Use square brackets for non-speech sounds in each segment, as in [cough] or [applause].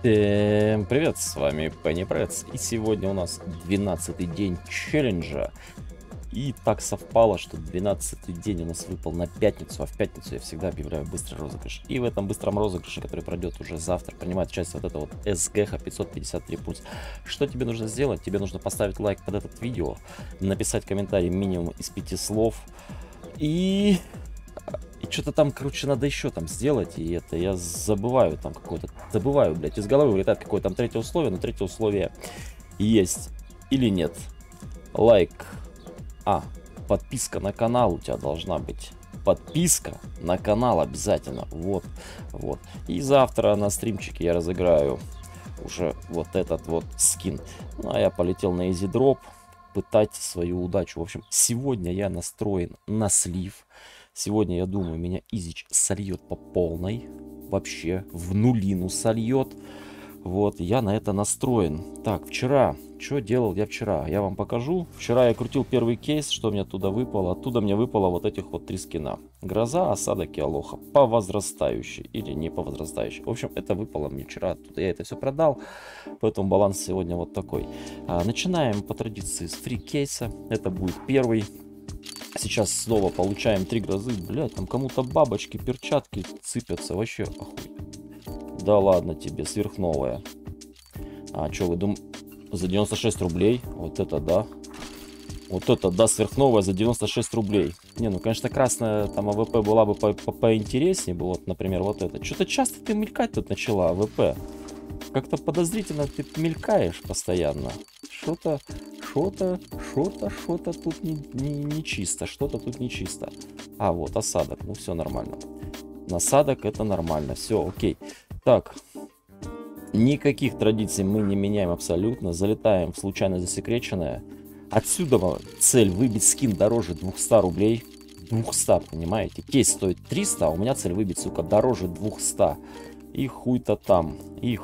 Всем привет, с вами Penny Preds, и сегодня у нас 12 день челленджа. И так совпало, что 12 день у нас выпал на пятницу, а в пятницу я всегда объявляю быстрый розыгрыш. И в этом быстром розыгрыше, который пройдет уже завтра, принимает участие вот это вот SGH 553 пульс. Что тебе нужно сделать? Тебе нужно поставить лайк под этот видео, написать комментарий минимум из пяти слов и и что-то там, короче, надо еще там сделать. И это я забываю там какое-то... Забываю, блядь, из головы вылетает какое-то там третье условие. Но третье условие есть или нет. Лайк. А, подписка на канал у тебя должна быть. Подписка на канал обязательно. Вот, вот. И завтра на стримчике я разыграю уже вот этот вот скин. Ну, а я полетел на Drop пытать свою удачу. В общем, сегодня я настроен на слив. Сегодня, я думаю, меня Изич сольет по полной. Вообще, в нулину сольет. Вот, я на это настроен. Так, вчера, что делал я вчера? Я вам покажу. Вчера я крутил первый кейс, что мне оттуда выпало. Оттуда мне выпало вот этих вот три скина. Гроза, осадок и алоха. По возрастающей или не по возрастающей. В общем, это выпало мне вчера. Оттуда я это все продал. Поэтому баланс сегодня вот такой. А, начинаем по традиции с фри кейса. Это будет первый. Сейчас снова получаем три грозы. Блядь, там кому-то бабочки, перчатки цыпятся. Вообще охуй. Да ладно тебе, сверхновая. А что, вы думаете... За 96 рублей? Вот это да. Вот это да, сверхновая за 96 рублей. Не, ну, конечно, красная там АВП была бы по -по поинтереснее. Бы, вот, например, вот это. Что-то часто ты мелькать тут начала, АВП. Как-то подозрительно ты мелькаешь постоянно. Что-то что-то, что-то, что-то тут не, не, не чисто, что-то тут не чисто. А, вот, осадок, ну все нормально. Насадок это нормально, все, окей. Так, никаких традиций мы не меняем абсолютно. Залетаем в случайно засекреченное. Отсюда цель выбить скин дороже 200 рублей. 200, понимаете? Кейс стоит 300, а у меня цель выбить, сука, дороже 200. И хуй-то там, и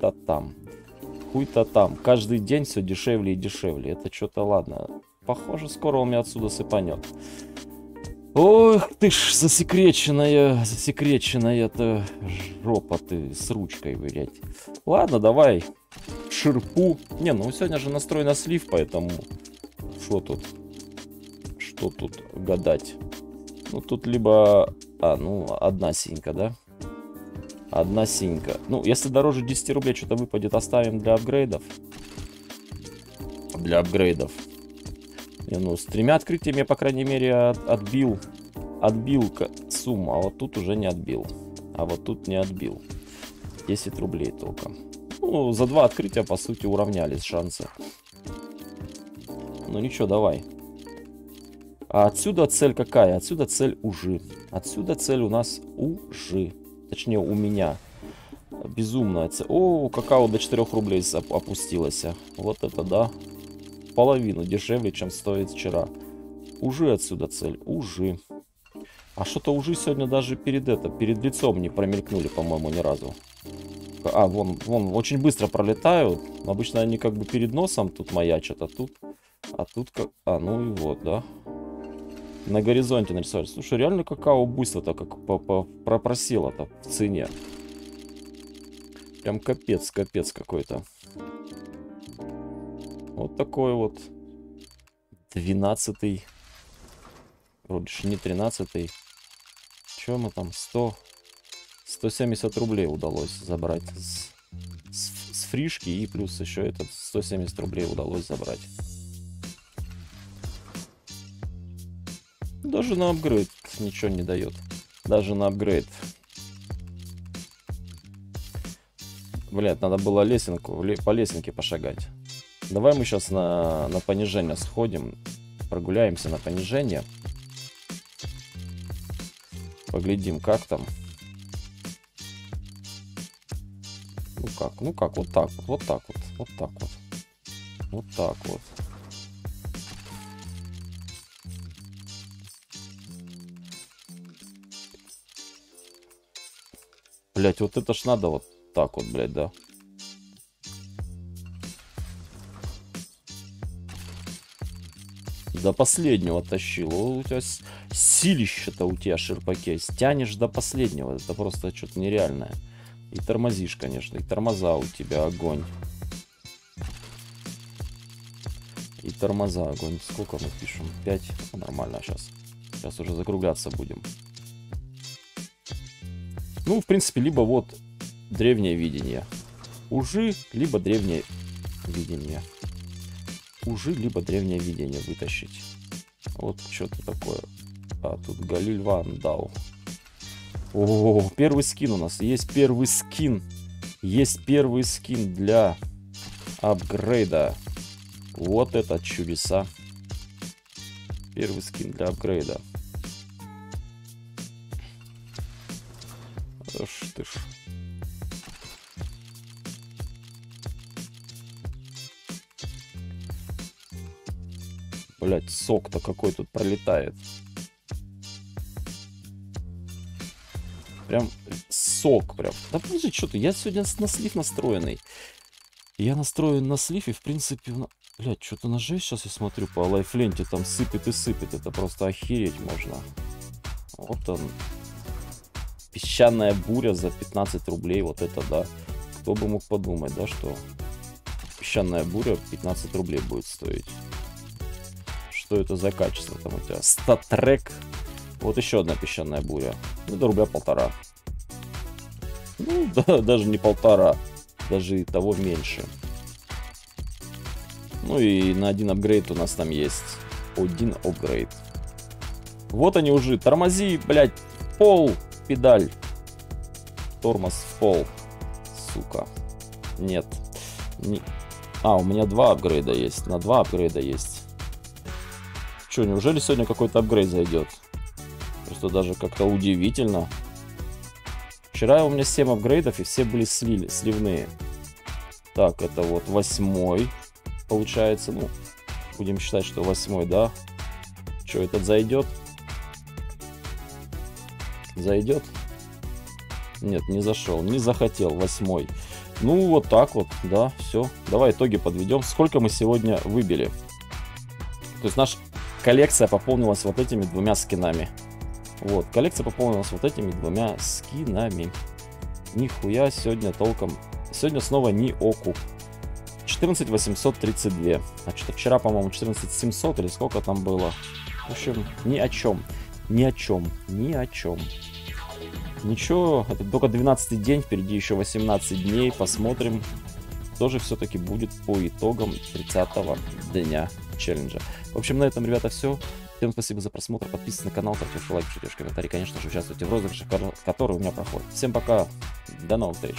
то там хуй-то там. Каждый день все дешевле и дешевле. Это что-то ладно. Похоже, скоро он меня отсюда сыпанет. Ох ты ж, засекреченная, засекреченная-то жопа ты с ручкой, блядь. Ладно, давай ширпу. Не, ну сегодня же настрой на слив, поэтому что тут? Что тут гадать? Ну тут либо... А, ну одна синька, да? Одна синька. Ну, если дороже 10 рублей что-то выпадет, оставим для апгрейдов. Для апгрейдов. Не, ну, с тремя открытиями, по крайней мере, от, отбил. Отбил сумму, а вот тут уже не отбил. А вот тут не отбил. 10 рублей только. Ну, за два открытия, по сути, уравнялись шансы. Ну, ничего, давай. А отсюда цель какая? Отсюда цель ужи. Отсюда цель у нас ужи. Точнее, у меня. Безумная цель. О, какао до 4 рублей опустилось. Вот это да. Половину дешевле, чем стоит вчера. Уже отсюда цель. Уже. А что-то уже сегодня даже перед это, перед лицом не промелькнули, по-моему, ни разу. А, вон, вон, очень быстро пролетают. Обычно они как бы перед носом тут маячат, а тут... А тут как... А, ну и вот, да на горизонте нарисовали. Слушай, реально какао быстро-то как пропросило-то в цене. Прям капец, капец какой-то. Вот такой вот 12 вроде не 13 -й. Че мы там 100 170 рублей удалось забрать с, с, с фришки и плюс еще этот 170 рублей удалось забрать Даже на апгрейд ничего не дает. Даже на апгрейд. Блять, надо было лесенку, по лесенке пошагать. Давай мы сейчас на, на понижение сходим. Прогуляемся на понижение. Поглядим, как там. Ну как, ну как, вот так вот, вот так вот, вот так вот. Вот так вот. Блять, вот это ж надо вот так вот, блять, да. До последнего тащил. У тебя силище-то у тебя, Ширпакей. Стянешь до последнего. Это просто что-то нереальное. И тормозишь, конечно. И тормоза у тебя огонь. И тормоза огонь. Сколько мы пишем? 5? Ну, нормально сейчас. Сейчас уже закругляться будем. Ну, в принципе, либо вот древнее видение. Ужи, либо древнее видение. Ужи, либо древнее видение вытащить. Вот что-то такое. А, тут Галиль Ван дал. О, первый скин у нас. Есть первый скин. Есть первый скин для апгрейда. Вот это чудеса. Первый скин для апгрейда. Ш ты ж. Блять, сок-то какой тут пролетает. Прям сок прям. Да подожди, что ты, я сегодня на слив настроенный. Я настроен на слив и в принципе... Блять, что-то на жесть сейчас я смотрю по лайфленте, там сыпет и сыпет. Это просто охереть можно. Вот он. Песчаная буря за 15 рублей, вот это да. Кто бы мог подумать, да, что песчаная буря 15 рублей будет стоить. Что это за качество там у тебя? Статрек вот еще одна песчаная буря. До рубля полтора. Ну, [laughs] да, даже не полтора. Даже и того меньше. Ну и на один апгрейд у нас там есть. Один апгрейд. Вот они уже. Тормози, блядь, пол, педаль. Тормоз в пол. Сука. Нет. Не... А, у меня два апгрейда есть. На два апгрейда есть. Че, неужели сегодня какой-то апгрейд зайдет? Просто даже как-то удивительно. Вчера у меня 7 апгрейдов, и все были слили, сливные. Так, это вот восьмой, получается. Ну, будем считать, что восьмой, да? Что, этот зайдет? Зайдет? Нет, не зашел, не захотел, восьмой. Ну, вот так вот, да, все. Давай итоги подведем. Сколько мы сегодня выбили? То есть наша коллекция пополнилась вот этими двумя скинами. Вот, коллекция пополнилась вот этими двумя скинами. Нихуя сегодня толком. Сегодня снова не оку. 14832. А что-то вчера, по-моему, 14700 или сколько там было. В общем, ни о чем. Ни о чем. Ни о чем. Ничего, это только 12 день, впереди еще 18 дней. Посмотрим, кто же все-таки будет по итогам 30 дня челленджа. В общем, на этом, ребята, все. Всем спасибо за просмотр, подписывайтесь на канал, ставьте лайк, пишите комментарий, конечно же, участвуйте в розыгрышах, которые у меня проходят. Всем пока, до новых встреч.